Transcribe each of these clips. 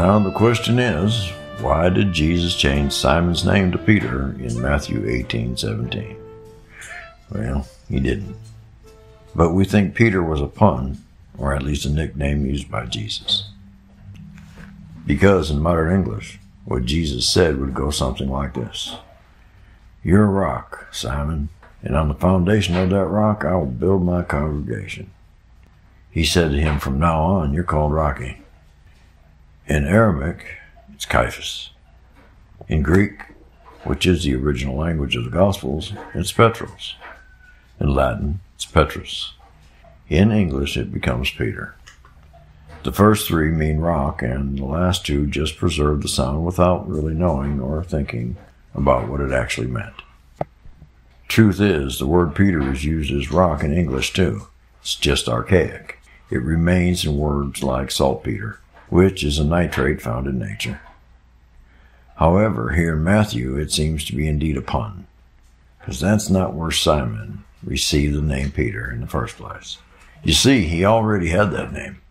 Now the question is, why did Jesus change Simon's name to Peter in Matthew 18 17? Well, he didn't. But we think Peter was a pun, or at least a nickname used by Jesus. Because in modern English, what Jesus said would go something like this You're a rock, Simon, and on the foundation of that rock I will build my congregation. He said to him, From now on, you're called Rocky. In Aramaic, it's Caiaphas. In Greek, which is the original language of the Gospels, it's Petros. In Latin, it's Petrus. In English, it becomes Peter. The first three mean rock, and the last two just preserve the sound without really knowing or thinking about what it actually meant. Truth is, the word Peter is used as rock in English too. It's just archaic. It remains in words like saltpeter, which is a nitrate found in nature. However, here in Matthew, it seems to be indeed a pun, because that's not where Simon received the name Peter in the first place. You see, he already had that name.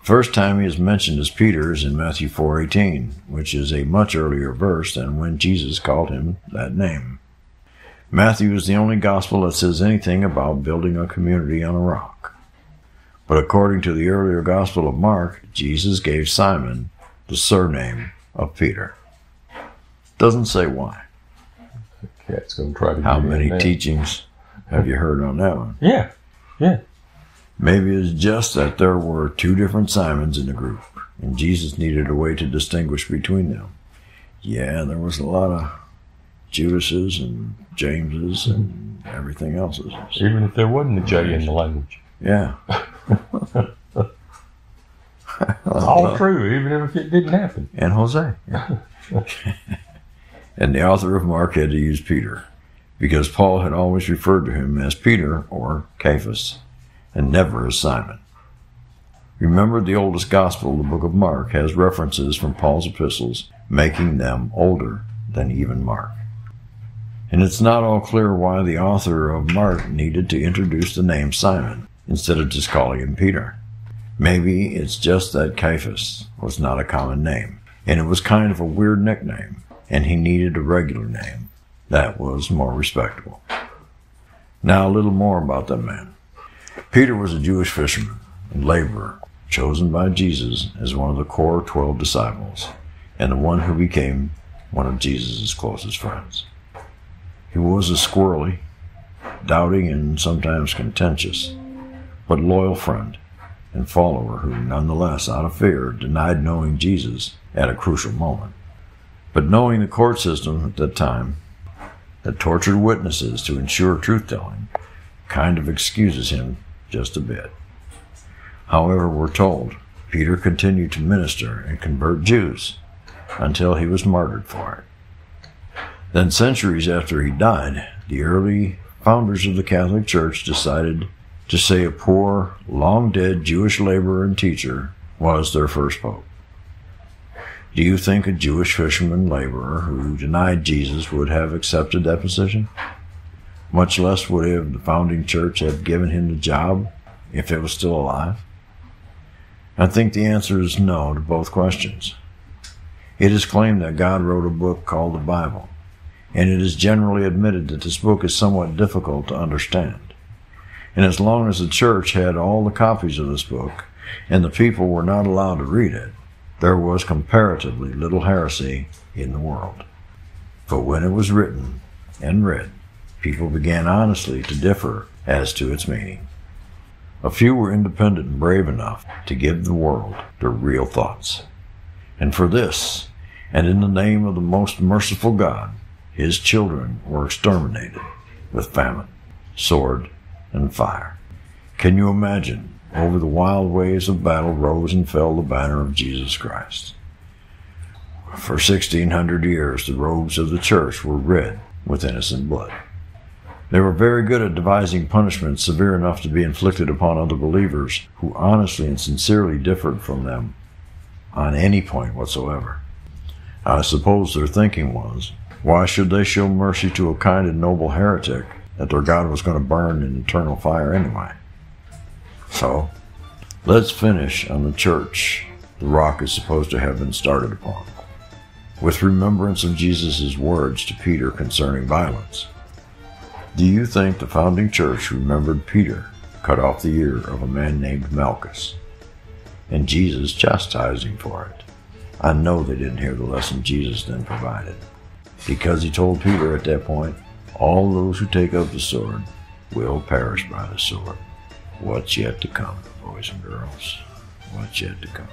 First time he is mentioned as Peter is in Matthew 4:18, which is a much earlier verse than when Jesus called him that name. Matthew is the only gospel that says anything about building a community on a rock. But according to the earlier gospel of Mark, Jesus gave Simon the surname of Peter. Doesn't say why. Cat's gonna try to How many teachings have you heard on that one? Yeah, yeah. Maybe it's just that there were two different Simons in the group, and Jesus needed a way to distinguish between them. Yeah, there was a lot of Judases and Jameses and everything else. Even if there wasn't a J in the language, Yeah. it's all true. Even if it didn't happen. and Jose. and the author of Mark had to use Peter because Paul had always referred to him as Peter or Cephas and never as Simon. Remember, the oldest gospel, the book of Mark, has references from Paul's epistles, making them older than even Mark. And it's not all clear why the author of Mark needed to introduce the name Simon instead of just calling him Peter. Maybe it's just that Caiaphas was not a common name, and it was kind of a weird nickname, and he needed a regular name that was more respectable. Now, a little more about that man. Peter was a Jewish fisherman and laborer, chosen by Jesus as one of the core 12 disciples, and the one who became one of Jesus' closest friends. He was a squirrely, doubting, and sometimes contentious, but loyal friend and follower who, nonetheless, out of fear, denied knowing Jesus at a crucial moment. But knowing the court system at that time that tortured witnesses to ensure truth telling kind of excuses him just a bit. However, we're told Peter continued to minister and convert Jews until he was martyred for it. Then, centuries after he died, the early founders of the Catholic Church decided to say a poor, long dead Jewish laborer and teacher was their first pope. Do you think a Jewish fisherman laborer who denied Jesus would have accepted that position? Much less would have the founding church have given him the job if it was still alive? I think the answer is no to both questions. It is claimed that God wrote a book called the Bible, and it is generally admitted that this book is somewhat difficult to understand. And as long as the church had all the copies of this book, and the people were not allowed to read it, there was comparatively little heresy in the world. But when it was written and read, people began honestly to differ as to its meaning. A few were independent and brave enough to give the world their real thoughts. And for this, and in the name of the most merciful God, his children were exterminated with famine, sword, and fire. Can you imagine? Over the wild waves of battle rose and fell the banner of Jesus Christ. For 1600 years, the robes of the church were red with innocent blood. They were very good at devising punishments severe enough to be inflicted upon other believers who honestly and sincerely differed from them on any point whatsoever. I suppose their thinking was, why should they show mercy to a kind and noble heretic that their God was going to burn in eternal fire anyway? So, let's finish on the church the rock is supposed to have been started upon. With remembrance of Jesus' words to Peter concerning violence, do you think the founding church remembered Peter cut off the ear of a man named Malchus, and Jesus chastised him for it? I know they didn't hear the lesson Jesus then provided, because he told Peter at that point, All those who take up the sword will perish by the sword. What's yet to come, boys and girls? What's yet to come?